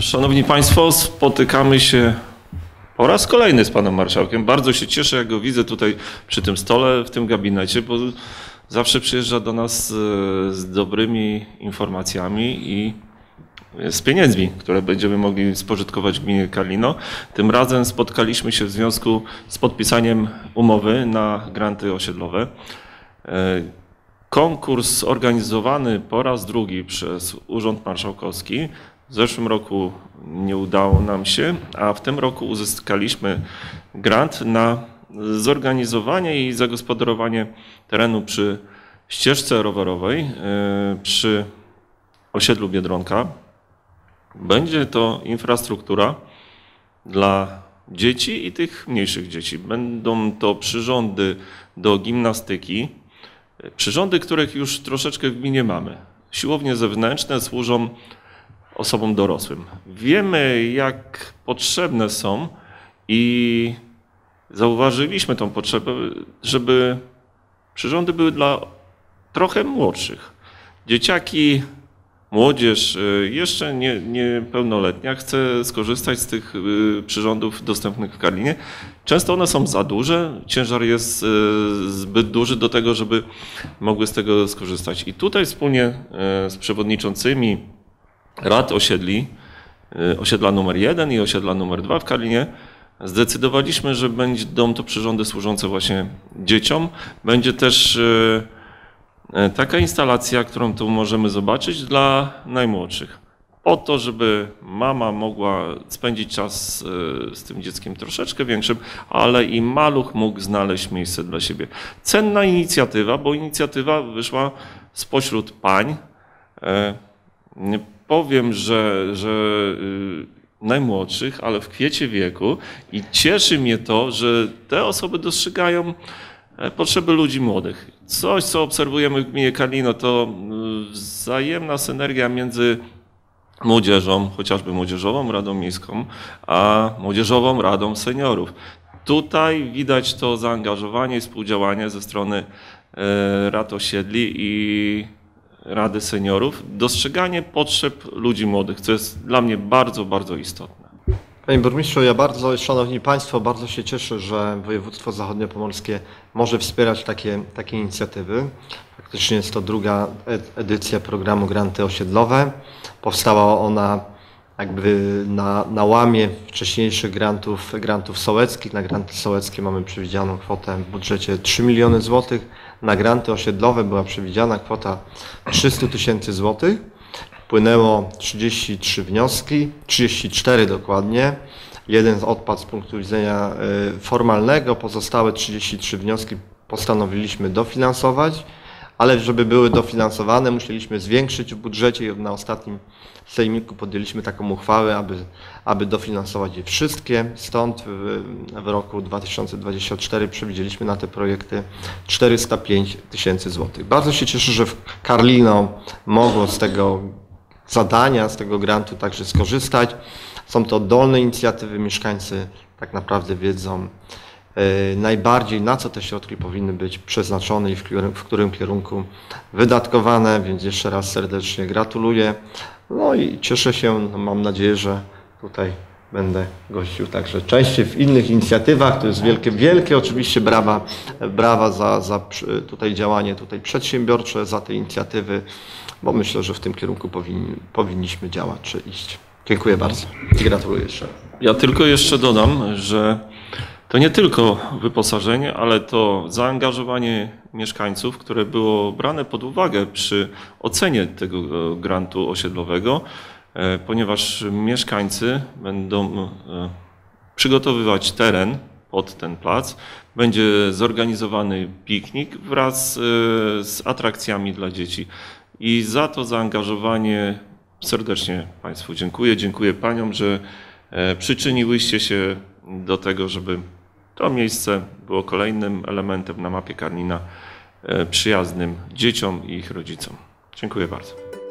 Szanowni Państwo, spotykamy się po raz kolejny z Panem Marszałkiem. Bardzo się cieszę, jak go widzę tutaj przy tym stole, w tym gabinecie, bo zawsze przyjeżdża do nas e, z dobrymi informacjami i z pieniędzmi, które będziemy mogli spożytkować w gminie Karlino. Tym razem spotkaliśmy się w związku z podpisaniem umowy na granty osiedlowe. E, Konkurs organizowany po raz drugi przez Urząd Marszałkowski. W zeszłym roku nie udało nam się, a w tym roku uzyskaliśmy grant na zorganizowanie i zagospodarowanie terenu przy ścieżce rowerowej e, przy osiedlu Biedronka. Będzie to infrastruktura dla dzieci i tych mniejszych dzieci. Będą to przyrządy do gimnastyki, przyrządy, których już troszeczkę w gminie mamy. Siłownie zewnętrzne służą osobom dorosłym. Wiemy, jak potrzebne są i zauważyliśmy tą potrzebę, żeby przyrządy były dla trochę młodszych. Dzieciaki młodzież y, jeszcze nie, niepełnoletnia chce skorzystać z tych y, przyrządów dostępnych w Karlinie. Często one są za duże, ciężar jest y, zbyt duży do tego, żeby mogły z tego skorzystać. I tutaj wspólnie z przewodniczącymi rad osiedli, osiedla numer 1 i osiedla numer 2 w Karlinie, zdecydowaliśmy, że będą to przyrządy służące właśnie dzieciom. Będzie też E, taka instalacja, którą tu możemy zobaczyć dla najmłodszych. Po to, żeby mama mogła spędzić czas z tym dzieckiem troszeczkę większym, ale i maluch mógł znaleźć miejsce dla siebie. Cenna inicjatywa, bo inicjatywa wyszła spośród pań. Powiem, że, że y, najmłodszych, ale w kwiecie wieku i cieszy mnie to, że te osoby dostrzegają E, potrzeby ludzi młodych. Coś, co obserwujemy w gminie Karlino, to y, wzajemna synergia między młodzieżą, chociażby Młodzieżową Radą Miejską, a Młodzieżową Radą Seniorów. Tutaj widać to zaangażowanie i współdziałanie ze strony e, Rad Osiedli i Rady Seniorów, dostrzeganie potrzeb ludzi młodych, co jest dla mnie bardzo, bardzo istotne. Panie burmistrzu, ja bardzo, szanowni państwo, bardzo się cieszę, że województwo zachodniopomorskie może wspierać takie, takie inicjatywy. Faktycznie jest to druga edycja programu Granty Osiedlowe. Powstała ona jakby na, na łamie wcześniejszych grantów, grantów sołeckich. Na granty sołeckie mamy przewidzianą kwotę w budżecie 3 miliony złotych. Na granty osiedlowe była przewidziana kwota 300 tysięcy złotych. Wpłynęło 33 wnioski, 34 dokładnie. Jeden odpadł z punktu widzenia e, formalnego, pozostałe 33 wnioski postanowiliśmy dofinansować, ale żeby były dofinansowane, musieliśmy zwiększyć w budżecie i na ostatnim sejmiku podjęliśmy taką uchwałę, aby, aby dofinansować je wszystkie. Stąd w, w roku 2024 przewidzieliśmy na te projekty 405 tysięcy złotych. Bardzo się cieszę, że Karlino mogło z tego zadania z tego grantu także skorzystać. Są to dolne inicjatywy, mieszkańcy tak naprawdę wiedzą najbardziej na co te środki powinny być przeznaczone i w którym, w którym kierunku wydatkowane, więc jeszcze raz serdecznie gratuluję. No i cieszę się, no mam nadzieję, że tutaj będę gościł także częściej w innych inicjatywach. To jest wielkie, wielkie oczywiście brawa, brawa za, za tutaj działanie tutaj przedsiębiorcze, za te inicjatywy, bo myślę, że w tym kierunku powinni, powinniśmy działać czy iść. Dziękuję bardzo i gratuluję jeszcze. Ja tylko jeszcze dodam, że to nie tylko wyposażenie, ale to zaangażowanie mieszkańców, które było brane pod uwagę przy ocenie tego e, grantu osiedlowego. E, ponieważ mieszkańcy będą e, przygotowywać teren pod ten plac. Będzie zorganizowany piknik wraz z atrakcjami dla dzieci. I za to zaangażowanie serdecznie Państwu dziękuję. Dziękuję Paniom, że przyczyniłyście się do tego, żeby to miejsce było kolejnym elementem na mapie Karnina przyjaznym dzieciom i ich rodzicom. Dziękuję bardzo.